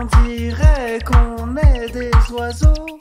On dirait qu'on est des oiseaux.